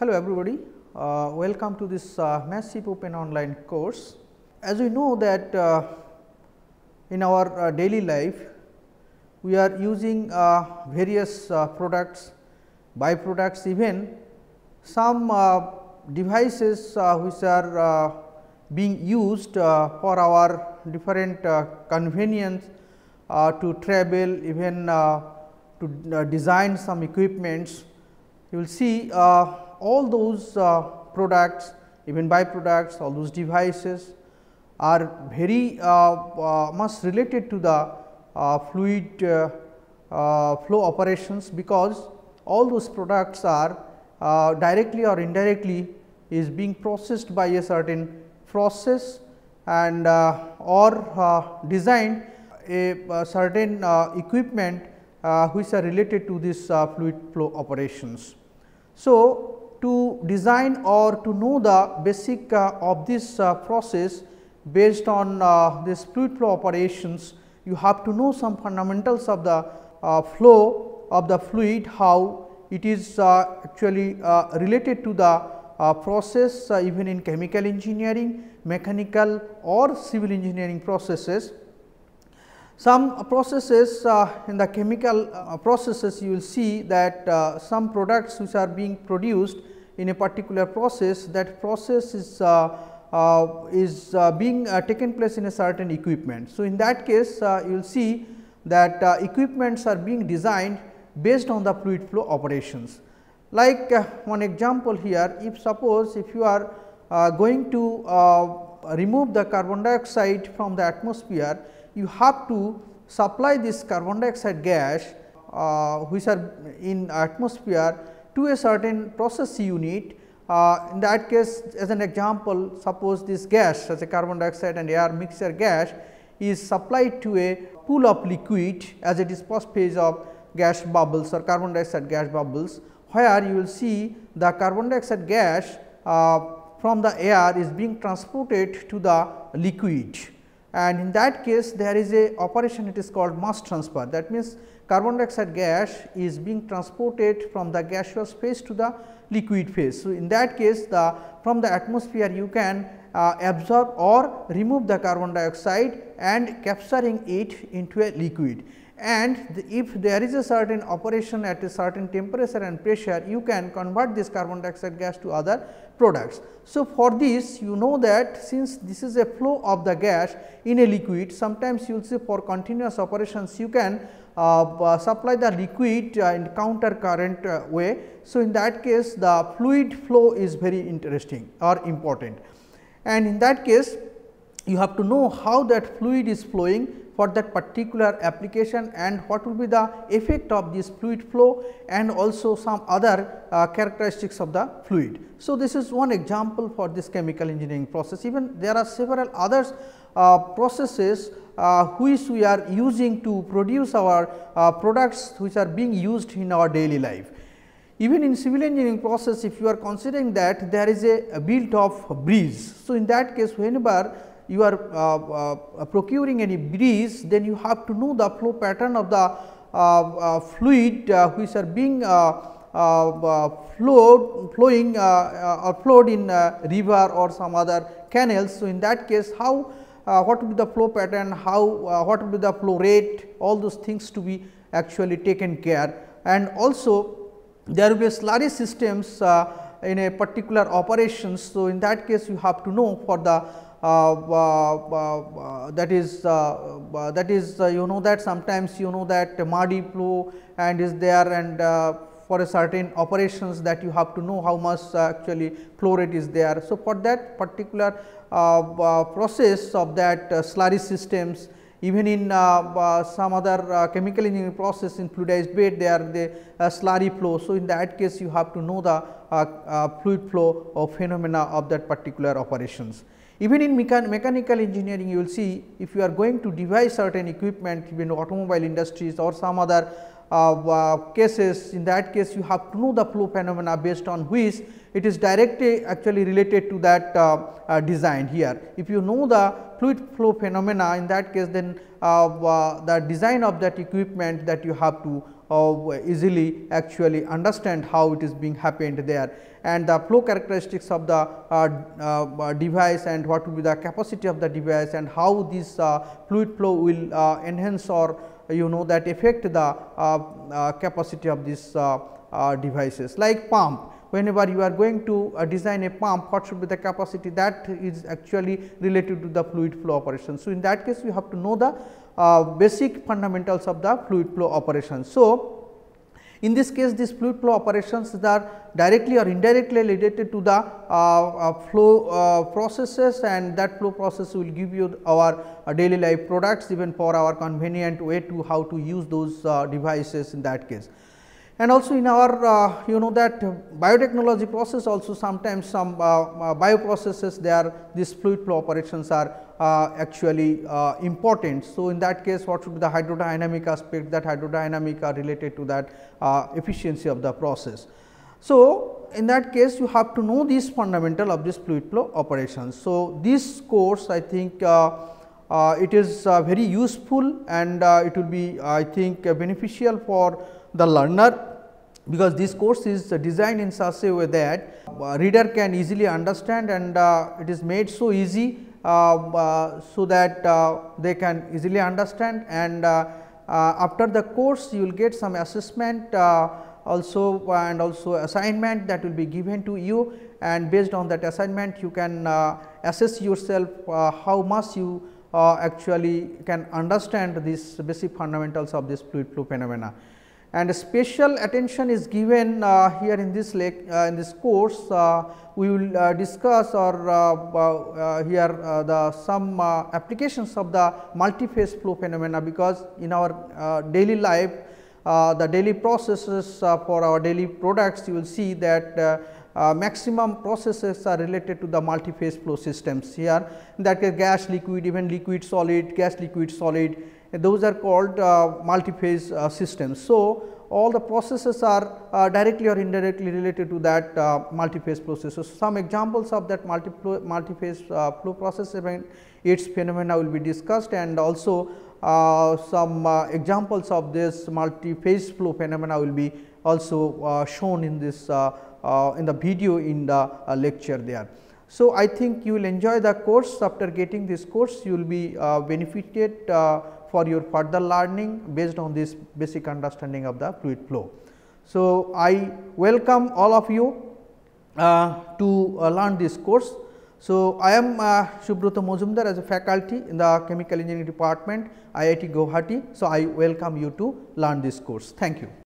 Hello everybody, uh, welcome to this uh, massive open online course. As we know that uh, in our uh, daily life, we are using uh, various uh, products, byproducts even some devices which are being used for our different convenience to travel even to design some equipments. You will see all those uh, products even byproducts all those devices are very uh, uh, much related to the uh, fluid flow operations because all those products are directly or indirectly is being processed by a certain process and or designed a, certain equipment uh, which are related to this uh, fluid flow operations. So, to design or to know the basic uh, of this uh, process based on uh, this fluid flow operations, you have to know some fundamentals of the flow of the fluid, how it is actually related to the process even in chemical engineering, mechanical or civil engineering processes. Some processes uh, in the chemical uh, processes you will see that uh, some products which are being produced in a particular process that process is uh, is uh, being uh, taken place in a certain equipment. So, in that case you will see that equipments are being designed based on the fluid flow operations. Like one example here if suppose if you are going to remove the carbon dioxide from the atmosphere you have to supply this carbon dioxide gas uh, which are in atmosphere to a certain process unit. Uh, in that case as an example suppose this gas as a carbon dioxide and air mixture gas is supplied to a pool of liquid as it is first phase of gas bubbles or carbon dioxide gas bubbles where you will see the carbon dioxide gas uh, from the air is being transported to the liquid and in that case there is a operation it is called mass transfer that means carbon dioxide gas is being transported from the gaseous phase to the liquid phase. So, in that case the from the atmosphere you can uh, absorb or remove the carbon dioxide and capturing it into a liquid and the, if there is a certain operation at a certain temperature and pressure you can convert this carbon dioxide gas to other products. So, for this you know that since this is a flow of the gas in a liquid sometimes you will see for continuous operations you can uh, uh, supply the liquid uh, in counter current uh, way. So, in that case the fluid flow is very interesting or important and in that case you have to know how that fluid is flowing for that particular application and what will be the effect of this fluid flow and also some other uh, characteristics of the fluid. So, this is one example for this chemical engineering process even there are several others uh, processes uh, which we are using to produce our uh, products which are being used in our daily life. Even in civil engineering process if you are considering that there is a, a built of breeze. So, in that case whenever you are uh, uh, procuring any breeze then you have to know the flow pattern of the uh, fluid which are being flowed flowing or flowed in river or some other canals. So, in that case how uh, what will be the flow pattern, how uh, what will be the flow rate, all those things to be actually taken care. And also there will be slurry systems uh, in a particular operations. So, in that case you have to know for the uh, uh, Uh, uh, uh, that is uh, that is you know that sometimes you know that muddy flow and is there and for a certain operations that you have to know how much actually flow rate is there. So, for that particular process of that slurry systems even in uh, uh, some other uh, chemical engineering process in fluidized bed they are the slurry flow. So, in that case you have to know the fluid flow or phenomena of that particular operations. Even in mechan mechanical engineering you will see if you are going to devise certain equipment even automobile industries or some other uh, uh, cases in that case you have to know the flow phenomena based on which it is directly actually related to that uh, uh design here. If you know the fluid flow phenomena in that case then uh, uh, the design of that equipment that you have to easily actually understand how it is being happened there. And the flow characteristics of the uh, uh, device and what will be the capacity of the device and how this uh, fluid flow will uh, enhance or you know that affect the uh, capacity of these devices. Like pump. Whenever you are going to uh, design a pump what should be the capacity? That is actually related to the fluid flow operation. So, in that case you have to know the uh, basic fundamentals of the fluid flow operation. So, in this case these fluid flow operations are directly or indirectly related to the uh, uh, flow uh, processes and that flow process will give you our uh, daily life products even for our convenient way to how to use those devices in that case and also in our uh, you know that biotechnology process also sometimes some uh, uh, bioprocesses there these fluid flow operations are uh, actually uh, important. So, in that case what should be the hydrodynamic aspect that hydrodynamic are related to that uh, efficiency of the process. So, in that case you have to know these fundamental of this fluid flow operations. So, this course I think it is very useful and it will be I think beneficial for the learner because this course is designed in such a way that uh, reader can easily understand and uh, it is made so easy uh, uh so that uh, they can easily understand and uh, after the course you will get some assessment also and also assignment that will be given to you. And based on that assignment you can assess yourself how much you actually can understand these basic fundamentals of this fluid flow phenomena and special attention is given uh, here in this uh, in this course uh, we will uh, discuss or uh, uh, here the some applications of the multi-phase flow phenomena because in our daily life the daily processes for our daily products you will see that maximum processes are related to the multi-phase flow systems here. That gas liquid even liquid solid gas liquid solid those are called uh, multi-phase uh, systems. So, all the processes are uh, directly or indirectly related to that uh, multi-phase process. So, some examples of that multi multi-phase uh, flow process and its phenomena will be discussed and also uh, some examples of this multi-phase flow phenomena will be also shown in this in the video in the lecture there. So, I think you will enjoy the course after getting this course you will be benefited for your further learning based on this basic understanding of the fluid flow. So, I welcome all of you uh, to uh, learn this course. So, I am uh, Subrata Majumder as a faculty in the chemical engineering department IIT Guwahati. So, I welcome you to learn this course. Thank you.